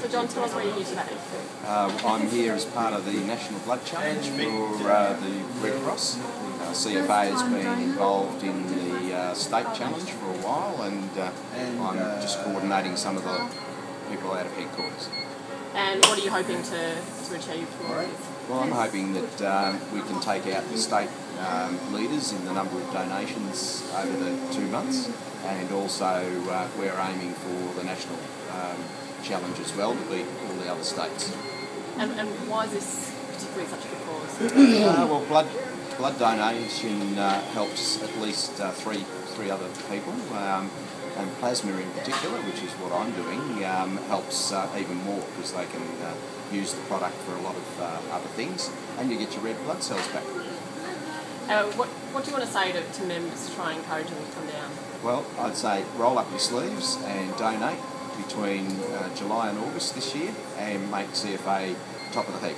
So John, tell us why you're here today. Uh, I'm here as part of the National Blood Challenge for uh, the Red Cross. Uh, CFA has been involved in the uh, state challenge for a while and uh, I'm just coordinating some of the people out of headquarters. And what are you hoping to, to achieve for this? Well, I'm hoping that um, we can take out the state um, leaders in the number of donations over the two months, and also uh, we're aiming for the national um, challenge as well to beat all the other states. And, and why is this particularly such a good cause? Uh, well, blood blood donation uh, helps at least uh, three three other people. Um, and plasma in particular, which is what I'm doing, um, helps uh, even more because they can uh, use the product for a lot of uh, other things, and you get your red blood cells back. Uh, what, what do you want to say to, to members to try and encourage them to come down? Well, I'd say roll up your sleeves and donate between uh, July and August this year, and make CFA top of the heap.